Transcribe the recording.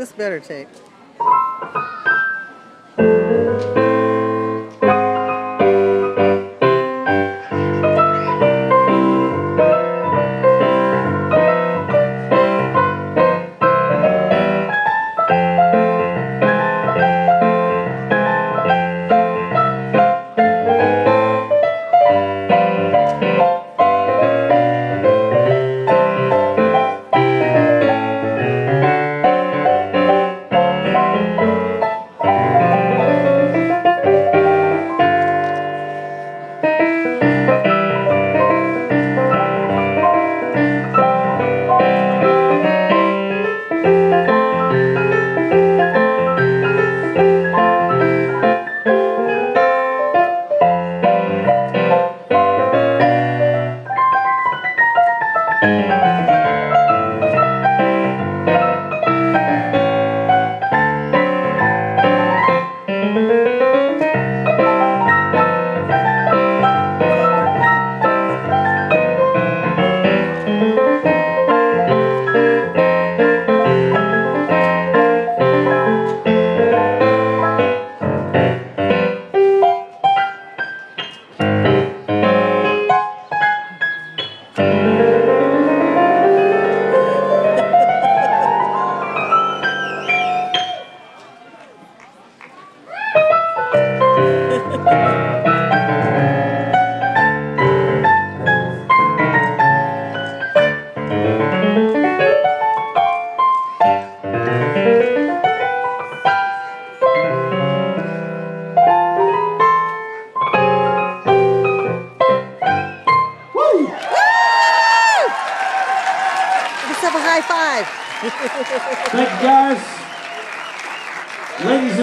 This better take. High five. Thank you, guys. Ladies